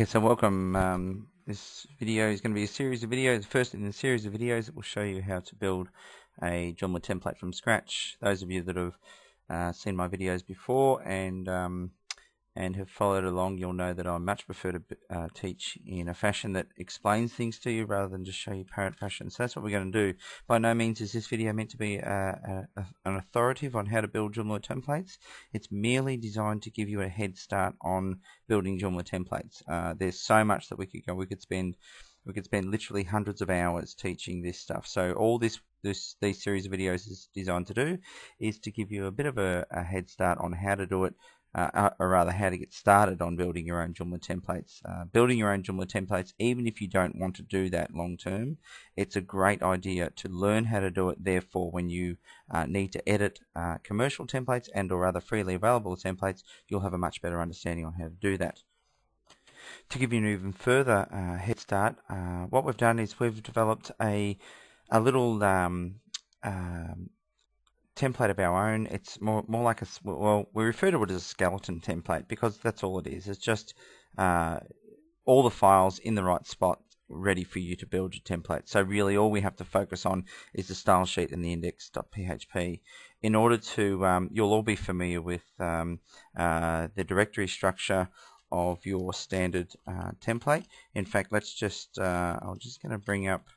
Okay, so welcome. Um, this video is going to be a series of videos. First in a series of videos that will show you how to build a Joomla template from scratch. Those of you that have uh, seen my videos before and um, and have followed along, you'll know that I much prefer to uh, teach in a fashion that explains things to you rather than just show you parent fashion. So that's what we're going to do. By no means is this video meant to be uh, a, a, an authoritative on how to build Joomla templates. It's merely designed to give you a head start on building Joomla templates. Uh, there's so much that we could go. We could spend we could spend literally hundreds of hours teaching this stuff. So all this this these series of videos is designed to do is to give you a bit of a, a head start on how to do it uh, uh, or rather how to get started on building your own Joomla templates. Uh, building your own Joomla templates, even if you don't want to do that long term, it's a great idea to learn how to do it. Therefore, when you uh, need to edit uh, commercial templates and or other freely available templates, you'll have a much better understanding on how to do that. To give you an even further uh, head start, what we've done is we've developed a a little um, um, template of our own. It's more more like a well, we refer to it as a skeleton template because that's all it is. It's just uh, all the files in the right spot, ready for you to build your template. So really, all we have to focus on is the style sheet and the index.php. In order to, um, you'll all be familiar with um, uh, the directory structure of your standard uh, template. In fact, let's just, uh, I'm just going to bring up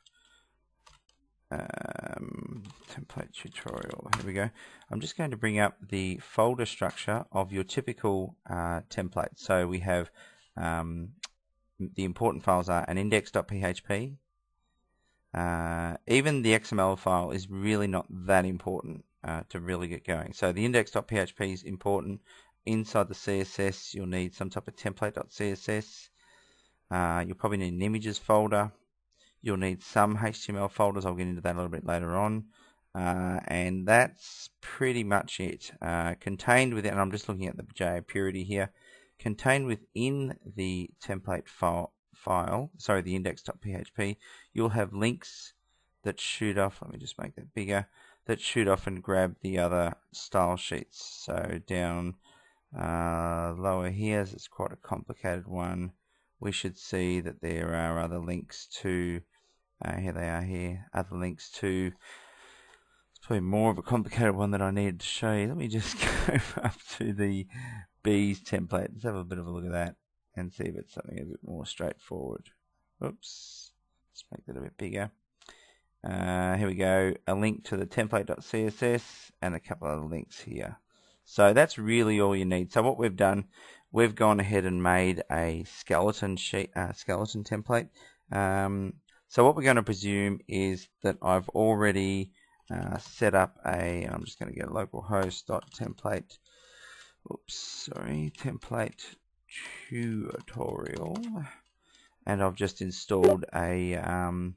um, template tutorial. Here we go. I'm just going to bring up the folder structure of your typical uh, template. So we have um, the important files are an index.php. Uh, even the XML file is really not that important uh, to really get going. So the index.php is important. Inside the CSS, you'll need some type of template.css. Uh, you'll probably need an images folder. You'll need some HTML folders. I'll get into that a little bit later on. Uh, and that's pretty much it. Uh, contained within, I'm just looking at the JA purity here, contained within the template file, file sorry, the index.php, you'll have links that shoot off, let me just make that bigger, that shoot off and grab the other style sheets. So down uh, lower here, it's quite a complicated one. We should see that there are other links to uh, here they are here. Other links to. It's probably more of a complicated one that I needed to show you. Let me just go up to the Beez template. Let's have a bit of a look at that and see if it's something a bit more straightforward. Oops. Let's make that a bit bigger. Uh, here we go. A link to the template.css and a couple of links here. So that's really all you need. So what we've done, we've gone ahead and made a skeleton sheet, uh, skeleton template. Um, so what we're going to presume is that I've already uh, set up a, I'm just going to get localhost.template, oops, sorry, template tutorial, and I've just installed a, um,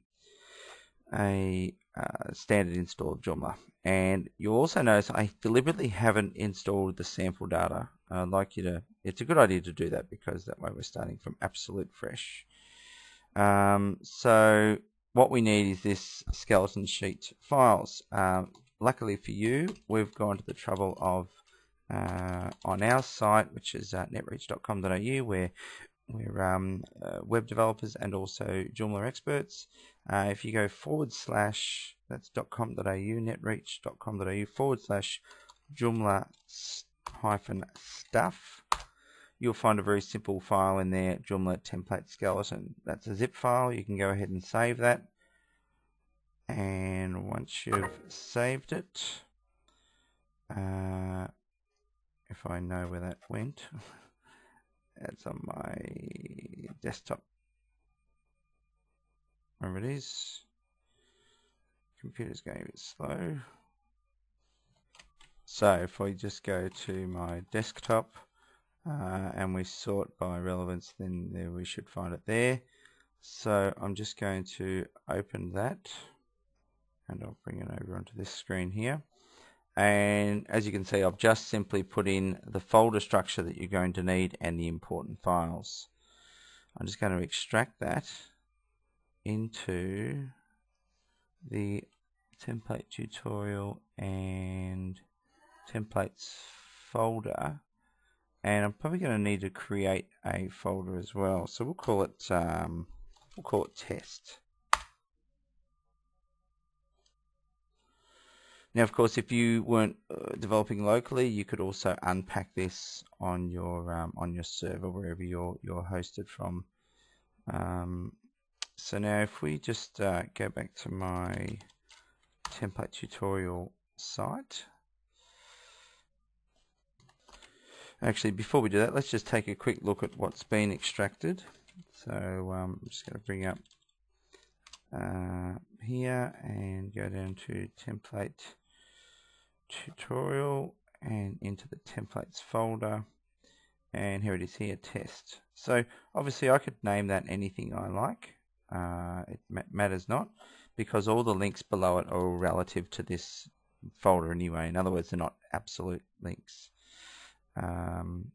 a uh, standard install of Joomla. And you'll also notice I deliberately haven't installed the sample data. I'd like you to, it's a good idea to do that because that way we're starting from absolute fresh. Um, so what we need is this skeleton sheet files. Um, luckily for you, we've gone to the trouble of uh, on our site, which is uh, netreach.com.au, where we're um, uh, web developers and also Joomla experts. Uh, if you go forward slash, that's dot .com.au, netreach.com.au forward slash Joomla hyphen stuff, you'll find a very simple file in there, Joomla template skeleton. That's a zip file. You can go ahead and save that. And once you've saved it, uh, if I know where that went, it's on my desktop. Wherever it is. Computer's going a bit slow. So if we just go to my desktop, uh, and we sort by relevance then there we should find it there so I'm just going to open that and I'll bring it over onto this screen here and as you can see I've just simply put in the folder structure that you're going to need and the important files I'm just going to extract that into the template tutorial and templates folder and I'm probably going to need to create a folder as well. So we'll call it um, we'll call it test. Now, of course, if you weren't uh, developing locally, you could also unpack this on your um, on your server wherever you're you're hosted from. Um, so now, if we just uh, go back to my template tutorial site. Actually, before we do that, let's just take a quick look at what's been extracted. So um, I'm just going to bring up uh, here and go down to template tutorial and into the templates folder and here it is here test so obviously I could name that anything I like uh, it matters not because all the links below it are relative to this folder anyway. In other words they're not absolute links. Um,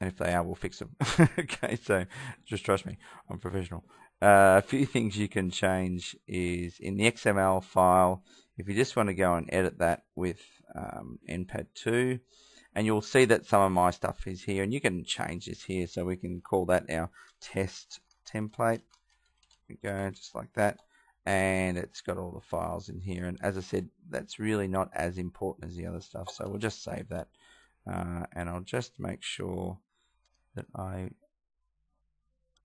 and if they are we'll fix them. Okay so just trust me I'm professional. Uh, a few things you can change is in the XML file if you just want to go and edit that with um, NPAD2 and you'll see that some of my stuff is here and you can change this here. So we can call that our test template we go just like that. And it's got all the files in here. And as I said that's really not as important as the other stuff. So we'll just save that. Uh, and I'll just make sure that I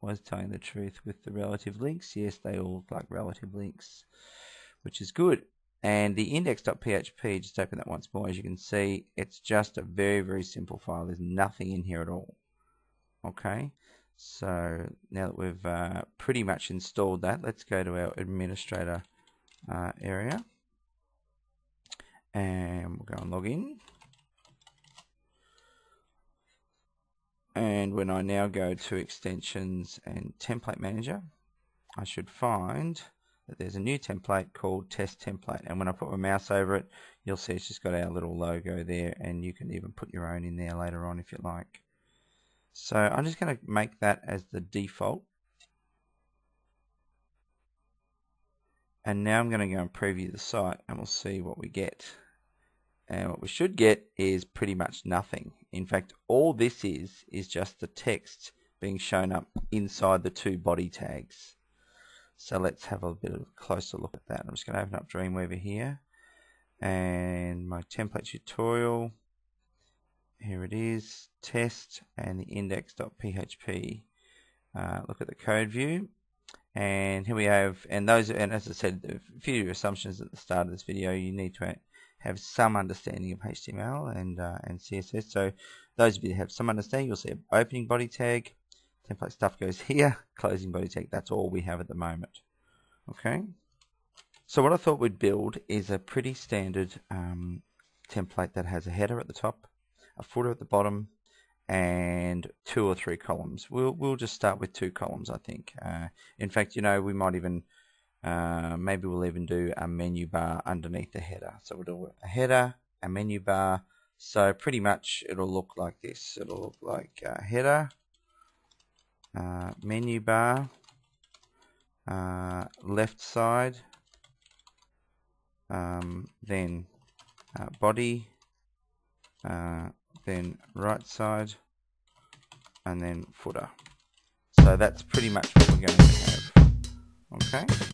was telling the truth with the relative links. Yes they all look like relative links which is good. And the index.php, just open that once more, as you can see, it's just a very, very simple file. There's nothing in here at all. Okay, so now that we've uh, pretty much installed that, let's go to our administrator uh, area. And we'll go and log in. And when I now go to extensions and template manager, I should find that there's a new template called test template and when I put my mouse over it you'll see it's just got our little logo there and you can even put your own in there later on if you like so I'm just going to make that as the default. And now I'm going to go and preview the site and we'll see what we get. And what we should get is pretty much nothing. In fact all this is is just the text being shown up inside the two body tags. So let's have a bit of a closer look at that. I'm just going to open up Dreamweaver here. And my template tutorial. Here it is, test and the index.php. Uh, look at the code view. And here we have and those and as I said a few assumptions at the start of this video. You need to have some understanding of HTML and uh, and CSS so those of you that have some understanding you'll see opening body tag. Template stuff goes here, closing body tag, that's all we have at the moment. Okay, so what I thought we'd build is a pretty standard um, template that has a header at the top, a footer at the bottom, and two or three columns. We'll, we'll just start with two columns, I think. Uh, in fact, you know, we might even, uh, maybe we'll even do a menu bar underneath the header. So we'll do a header, a menu bar, so pretty much it'll look like this. It'll look like a header, uh, menu bar, uh, left side, um, then uh, body, uh, then right side, and then footer. So that's pretty much what we're going to have. Okay.